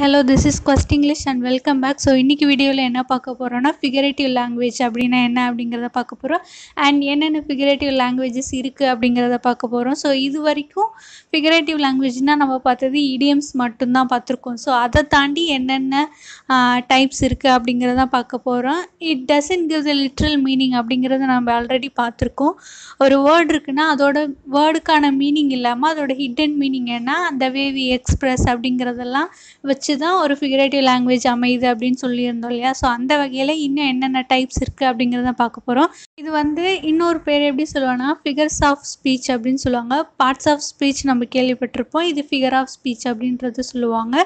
Hello this is quest English and welcome back so இன்றைக்கி வீடியோவில் என்ன பார்க்க போகிறோன்னா ஃபிகரேட்டிவ் லாங்குவேஜ் அப்படின்னா என்ன அப்படிங்கிறத பார்க்க போகிறோம் அண்ட் என்னென்ன ஃபிகரேட்டிவ் லாங்குவேஜஸ் இருக்குது அப்படிங்கிறத பார்க்க போகிறோம் ஸோ இது வரைக்கும் ஃபிகரேட்டிவ் லாங்குவேஜ்னால் நம்ம பார்த்தது இடியம்ஸ் மட்டும்தான் பார்த்துருக்கோம். ஸோ அதை தாண்டி என்னென்ன டைப்ஸ் இருக்குது அப்படிங்கிறத பார்க்க போகிறோம் it doesn't give the literal meaning அப்படிங்கிறத நம்ம ஆல்ரெடி பார்த்துருக்கோம். ஒரு வேர்டு இருக்குன்னா அதோட வேர்டுக்கான மீனிங் இல்லாமல் அதோட ஹிடன் மீனிங் என்ன அந்த வே வி எக்ஸ்பிரஸ் அப்படிங்கிறதெல்லாம் வச்சு தான் ஒரு ஃபிகரேட்டிவ் லாங்குவேஜ் அமையுது அப்படின்னு சொல்லியிருந்தோம் இல்லையா? ஸோ அந்த வகையில் இன்னும் என்னென்ன டைப்ஸ் இருக்குது அப்படிங்கிறத பார்க்க போகிறோம் இது வந்து இன்னொரு பேர் எப்படி சொல்லுவாங்கன்னா ஃபிகர்ஸ் ஆஃப் ஸ்பீச் அப்படின்னு சொல்லுவாங்க. பார்ட்ஸ் ஆஃப் ஸ்பீச் நம்ம கேள்விப்பட்டிருப்போம். இது ஃபிகர் ஆஃப் ஸ்பீச் அப்படின்றது சொல்லுவாங்க.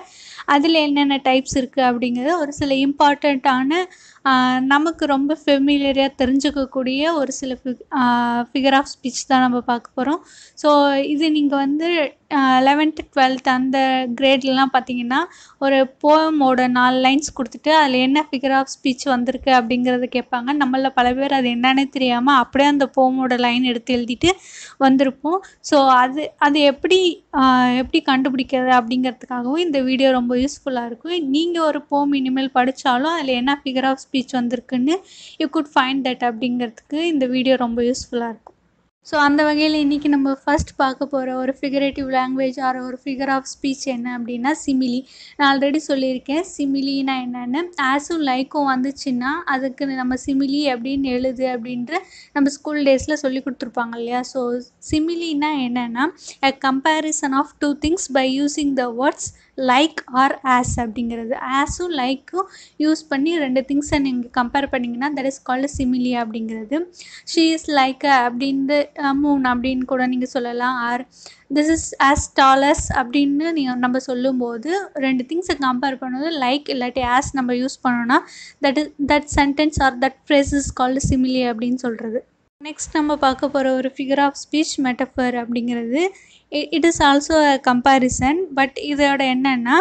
அதில் என்னென்ன டைப்ஸ் இருக்குது அப்படிங்கிறது ஒரு சில இம்பார்ட்டண்ட்டான நமக்கு ரொம்ப ஃபெமிலியராக தெரிஞ்சுக்கக்கூடிய ஒரு சில ஃபிகர் ஆஃப் ஸ்பீச் தான் நம்ம பார்க்க போகிறோம் ஸோ இது நீங்கள் வந்து லெவன்த்து டுவெல்த் அந்த கிரேட்லலாம் பார்த்தீங்கன்னா ஒரு போயமோட நாலு லைன்ஸ் கொடுத்துட்டு அதில் என்ன ஃபிகர் ஆஃப் ஸ்பீச் வந்திருக்கு அப்படிங்கிறத கேட்பாங்க. நம்மளில் பல பேர் அது என்னன்னே தெரியாமல் அப்படியே அந்த போமோட லைன் எடுத்து எழுதிட்டு வந்திருப்போம். ஸோ அது அது எப்படி எப்படி கண்டுபிடிக்கிறது அப்படிங்கிறதுக்காகவும் இந்த வீடியோ ரொம்ப யூஸ்ஃபுல்லாக இருக்கும். நீங்கள் ஒரு போம் இனிமேல் படித்தாலும் அதில் என்ன ஃபிகர் ஆஃப் ஸ்பீச் வந்திருக்குன்னு யூ குட் ஃபைண்ட் தட் அப்படிங்கிறதுக்கு இந்த வீடியோ ரொம்ப யூஸ்ஃபுல்லாக இருக்கும். ஸோ அந்த வகையில் இன்றைக்கி நம்ம ஃபஸ்ட் பார்க்க போகிற ஒரு ஃபிகரேட்டிவ் லாங்குவேஜ் ஆர் ஒரு ஃபிகர் ஆஃப் ஸ்பீச் என்ன அப்படின்னா சிமிலி நான் ஆல்ரெடி சொல்லியிருக்கேன் சிமிலினா என்னென்னு. ஆஸும் லைக்கும் வந்துச்சுன்னா அதுக்கு நம்ம சிமிலி அப்படின்னு எழுது அப்படின்ற நம்ம ஸ்கூல் டேஸில் சொல்லி கொடுத்துருப்பாங்க இல்லையா? ஸோ சிமிலினா என்னென்னா a comparison of two things by using the words like or as அப்படிங்கிறது. ஆஸும் லைக்கும் யூஸ் பண்ணி ரெண்டு திங்ஸை நீங்கள் கம்பேர் பண்ணிங்கன்னா தட் இஸ் கால்டு சிமிலி அப்படிங்கிறது. ஷீ இஸ் லைக் அப்படின்னு மூன் அப்படின்னு கூட நீங்கள் சொல்லலாம். Or this is as tall as அப்படின்னு நீங்கள் நம்ம சொல்லும்போது ரெண்டு திங்ஸை கம்பேர் பண்ணும்போது லைக் இல்லாட்டி ஆஸ் நம்ம யூஸ் பண்ணோன்னா that is that sentence or that phrase is called simile அப்படின்னு சொல்கிறது நெக்ஸ்ட் நம்ம பார்க்க போகிற ஒரு ஃபிகர் ஆஃப் ஸ்பீச் மெட்டஃபர் அப்படிங்கிறது it is also a comparison but இதோட என்னென்னா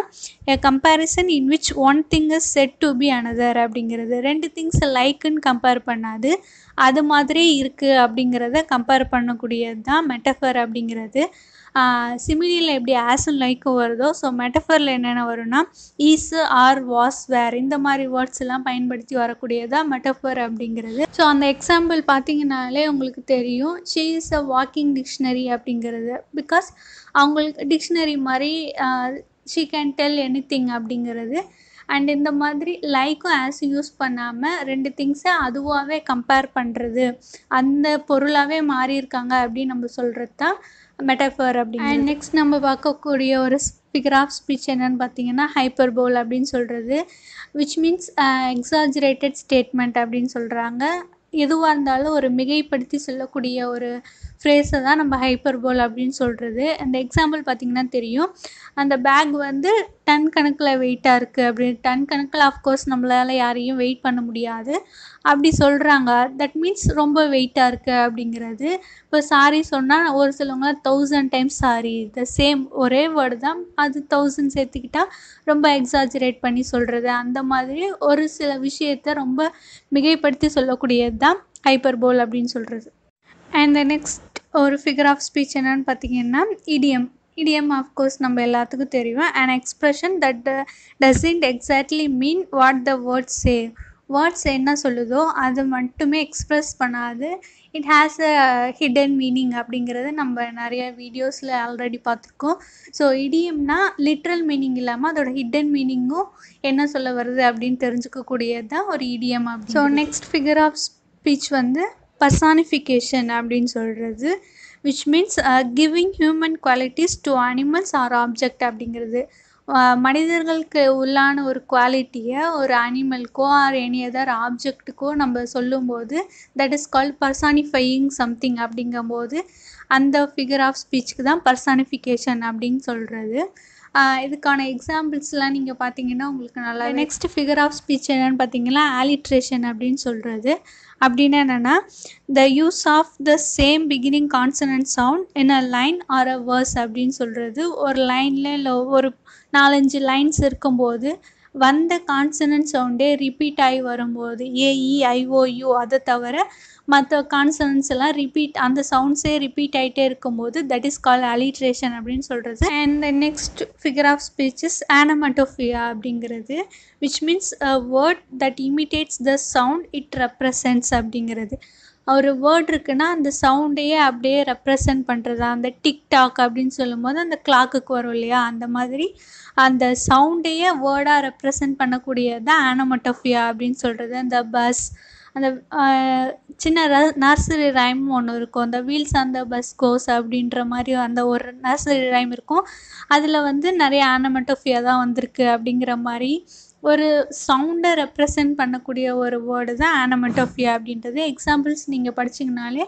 a comparison in which one thing is said to be another அப்படிங்கிறது. ரெண்டு திங்ஸ் லைக்குன்னு கம்பேர் பண்ணாது. அது மாதிரி இருக்குது அப்படிங்கிறத கம்பேர் பண்ணக்கூடியது தான் மெட்டஃபர் அப்படிங்கிறது. சிமிலியில் எப்படி ஆஸும் லைக்கும் வருதோ ஸோ மெட்டஃபரில் என்னென்ன வரும்னா ஈஸ் ஆர் வாஸ் வேர் இந்த மாதிரி வேர்ட்ஸ் எல்லாம் பயன்படுத்தி வரக்கூடியதாக மெட்டஃபர் அப்படிங்கிறது. ஸோ அந்த எக்ஸாம்பிள் பார்த்தீங்கனாலே உங்களுக்கு தெரியும். She is a walking dictionary அப்படிங்கிறது. பிகாஸ் அவங்களுக்கு டிக்ஷனரி மாதிரி she can tell any thing அப்படிங்கிறது. அண்ட் இந்த மாதிரி லைக்கும் ஆஸும் யூஸ் பண்ணாமல் ரெண்டு திங்ஸை அதுவாகவே கம்பேர் பண்ணுறது அந்த பொருளாகவே மாறியிருக்காங்க அப்படின்னு நம்ம சொல்கிறது தான் மெட்டஃபர் அப்படின்னு அண்ட் நெக்ஸ்ட் நம்ம பார்க்கக்கூடிய ஒரு ஃபிகர் ஆஃப் ஸ்பீச் என்னன்னு பார்த்தீங்கன்னா ஹைப்பர் போல் அப்படின்னு சொல்கிறது விச் மீன்ஸ் எக்ஸாஜுரேட்டட் ஸ்டேட்மெண்ட் அப்படின்னு சொல்கிறாங்க எதுவாக இருந்தாலும் ஒரு மிகைப்படுத்தி சொல்லக்கூடிய ஒரு ஃப்ரேஸை தான் நம்ம ஹைப்பர் போல் அப்படின்னு சொல்கிறது அந்த எக்ஸாம்பிள் பார்த்திங்கன்னா தெரியும். அந்த பேக் வந்து டன் கணக்கில் வெயிட்டாக இருக்குது அப்படின்னு. டன் கணக்கில் ஆஃப்கோர்ஸ் நம்மளால் யாரையும் வெயிட் பண்ண முடியாது. அப்படி சொல்கிறாங்க தட் மீன்ஸ் ரொம்ப வெயிட்டாக இருக்குது அப்படிங்கிறது. இப்போ சாரி சொன்னால் ஒரு சிலவங்களாம் thousand times sorry the same ஒரே வேர்டு தான். அது தௌசண்ட் சேர்த்துக்கிட்டா ரொம்ப எக்ஸாஜரேட் பண்ணி சொல்கிறது அந்த மாதிரி ஒரு சில விஷயத்த ரொம்ப மிகைப்படுத்தி சொல்லக்கூடியது தான் ஹைப்பர் போல் அப்படின்னு சொல்கிறது அண்ட் த நெக்ஸ்ட் ஒரு ஃபிகர் ஆஃப் ஸ்பீச் என்னன்னு பார்த்தீங்கன்னா இடியம் இடியம் ஆஃப்கோர்ஸ் நம்ம எல்லாத்துக்கும் தெரியும். And expression that doesn't exactly mean what the words say words என்ன சொல்லுதோ அது மட்டுமே எக்ஸ்ப்ரெஸ் பண்ணாது. It has a hidden meaning அப்படிங்கிறது நம்ம நிறைய வீடியோஸில் ஆல்ரெடி பார்த்துருக்கோம். ஸோ இடியம்னா லிட்ரல் மீனிங் இல்லாமல் அதோட ஹிடன் மீனிங்கும் என்ன சொல்ல வருது அப்படின்னு தெரிஞ்சுக்கக்கூடியது தான் ஒரு இடியம் அப்படி so next figure of speech வந்து பர்சானிஃபிகேஷன் அப்படின்னு சொல்கிறது which means giving human qualities to animals or object அப்படிங்கிறது. மனிதர்களுக்கு உள்ளான ஒரு குவாலிட்டியை ஒரு அனிமல்க்கோ ஆர் எனி அதர் ஆப்ஜெக்ட்டுக்கோ நம்ம சொல்லும்போது that is called personifying something அப்படிங்கும்போது அந்த ஃபிகர் ஆஃப் ஸ்பீச்சுக்கு தான் பர்சானிஃபிகேஷன் அப்படின்னு சொல்கிறது இதுக்கான எக்ஸாம்பிள்ஸ்லாம் நீங்கள் பார்த்தீங்கன்னா உங்களுக்கு நல்லா நெக்ஸ்ட் ஃபிகர் ஆஃப் ஸ்பீச் என்னென்னு பார்த்தீங்கன்னா ஆலிட்ரேஷன் அப்படின்னு சொல்கிறது அப்படின்னா என்னென்னா the use of the same beginning consonant sound in a line or a verse அப்படின்னு சொல்கிறது ஒரு லைனில் இல்லை ஒரு நாலஞ்சு லைன்ஸ் இருக்கும்போது வந்த கான்சனன்ட் சவுண்டே ரிப்பீட் ஆகி வரும்போது ஏஇ ஐஓயு அதை தவிர மற்ற கான்சனன்ஸ் எல்லாம் ரிப்பீட் அந்த சவுண்ட்ஸே ரிப்பீட் ஆகிட்டே இருக்கும்போது தட் இஸ் கால் அலிட்ரேஷன் அப்படின்னு சொல்கிறது and next figure of speeches onomatopoeia அப்படிங்கிறது which means a word that imitates the sound it represents அப்படிங்கிறது. ஒரு வேர்ட் இருக்குன்னா அந்த சவுண்டையே அப்படியே ரெப்ரசன்ட் பண்ணுறது அந்த டிக்டாக் அப்படின்னு சொல்லும்போது அந்த கிளாக்குக்கு வரும் இல்லையா? அந்த மாதிரி அந்த சவுண்டையே வேர்டாக ரெப்ரசன்ட் பண்ணக்கூடியது தான் ஆனமட்டோஃபியா அப்படின்னு சொல்கிறது அந்த பஸ் அந்த சின்ன ர நர்சரி ரைம் ஒன்று இருக்கும். அந்த வீல்ஸ் அந்த பஸ் கோஸ் அப்படின்ற மாதிரி அந்த ஒரு நர்சரி ரைம் இருக்கும். அதில் வந்து நிறைய ஆனமெட்டோஃபியா தான் வந்திருக்கு அப்படிங்கிற மாதிரி ஒரு சவுண்டை ரெப்ரசன்ட் பண்ணக்கூடிய ஒரு வேர்டு தான் ஆனமட்டோஃபியா அப்படின்றது. எக்ஸாம்பிள்ஸ் நீங்கள் படிச்சிங்கனாலே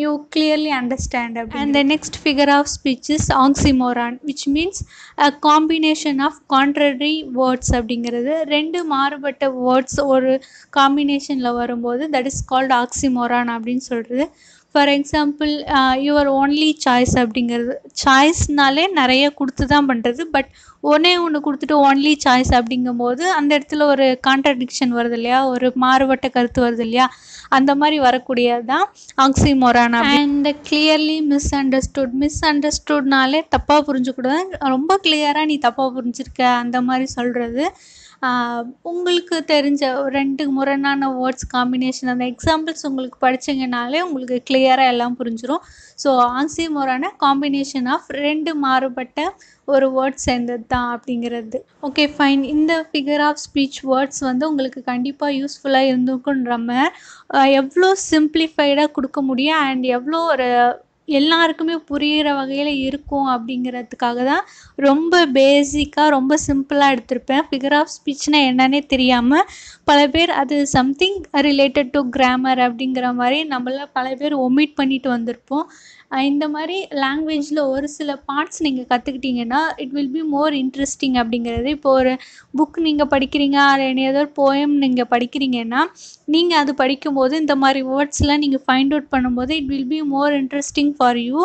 you clearly understand and the next figure of speech is oxymoron which means a combination of contrary words அப்படிங்கிறது. ரெண்டு மாறுபட்ட வேர்ட்ஸ் ஒரு காம்பினேஷனில் வரும்போது தட் இஸ் கால்ட் ஆக்சிமோரான் அப்படின்னு சொல்கிறது for example your only choice அப்படிங்கிறது சாய்ஸ்னாலே நிறைய கொடுத்து தான் பண்ணுறது பட் ஒன்றே ஒன்று கொடுத்துட்டு ஒன்லி சாய்ஸ் அப்படிங்கும்போது அந்த இடத்துல ஒரு கான்ட்ரடிக்ஷன் வருது இல்லையா? ஒரு மாறுபட்ட கருத்து வருது இல்லையா? அந்த மாதிரி வரக்கூடியது தான் oxymoron and clearly misunderstood மிஸ் அண்டர்ஸ்டுட்னாலே தப்பாக புரிஞ்சுக்கூடாது ரொம்ப கிளியராக நீ தப்பாக புரிஞ்சிருக்க அந்த மாதிரி சொல்கிறது உங்களுக்கு தெரிஞ்ச ரெண்டு முரணான வேர்ட்ஸ் காம்பினேஷன் அந்த எக்ஸாம்பிள்ஸ் உங்களுக்கு படிச்சிங்கனாலே உங்களுக்கு கிளியராக எல்லாம் புரிஞ்சிடும் ஸோ ஆக்சிமோரான காம்பினேஷன் ஆஃப் ரெண்டு மாறுபட்ட ஒரு வேர்ட்ஸ் சேர்ந்தது தான் அப்படிங்கிறது. ஓகே ஃபைன் இந்த ஃபிகர் ஆஃப் ஸ்பீச் வேர்ட்ஸ் வந்து உங்களுக்கு கண்டிப்பாக யூஸ்ஃபுல்லாக இருந்துக்குன்றம எவ்வளோ சிம்பிளிஃபைடாக கொடுக்க முடியும் அண்ட் எவ்வளோ ஒரு எல்லாருக்குமே புரிகிற வகையில் இருக்கும் அப்படிங்கிறதுக்காக தான் ரொம்ப பேசிக்காக ரொம்ப சிம்பிளாக எடுத்திருப்பேன். ஃபிகர் ஆஃப் ஸ்பீச்னால் என்னன்னே தெரியாமல் பல பேர் அது சம்திங் ரிலேட்டட் டு கிராமர் அப்படிங்கிற மாதிரி நம்மள பல பேர் ஒமிட் பண்ணிட்டு வந்திருப்போம். இந்த மாதிரி லாங்குவேஜில் ஒரு சில பார்ட்ஸ் நீங்கள் கற்றுக்கிட்டிங்கன்னா it will be more interesting அப்படிங்கிறது. இப்போ ஒரு புக் நீங்கள் படிக்கிறீங்க அது ஏதோ ஒரு போயம் நீங்கள் படிக்கிறீங்கன்னா நீங்கள் அது படிக்கும்போது இந்த மாதிரி வேர்ட்ஸ்லாம் நீங்கள் ஃபைண்ட் அவுட் பண்ணும்போது it will be more interesting for you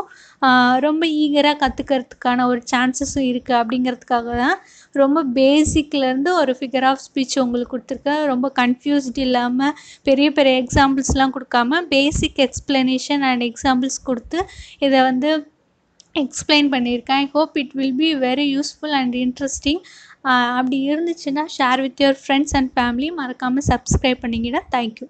ரொம்ப ஈகராக கற்றுக்கிறதுக்கான ஒரு சான்சஸும் இருக்குது அப்படிங்கிறதுக்காக தான் ரொம்ப பேசிக்லேருந்து ஒரு ஃபிகர் ஆஃப் ஸ்பீச் உங்களுக்கு கொடுத்துருக்கேன். ரொம்ப கன்ஃபியூஸ்டு இல்லாமல் பெரிய பெரிய எக்ஸாம்பிள்ஸ்லாம் கொடுக்காம பேசிக் எக்ஸ்ப்ளனேஷன் அண்ட் எக்ஸாம்பிள்ஸ் கொடுத்து இதை வந்து எக்ஸ்பிளைன் பண்ணியிருக்கேன். I hope it will be very useful and interesting அப்படி இருந்துச்சுன்னா share with your friends and family மறக்காமல் சப்ஸ்கிரைப் பண்ணிங்கன்னா தேங்க்யூ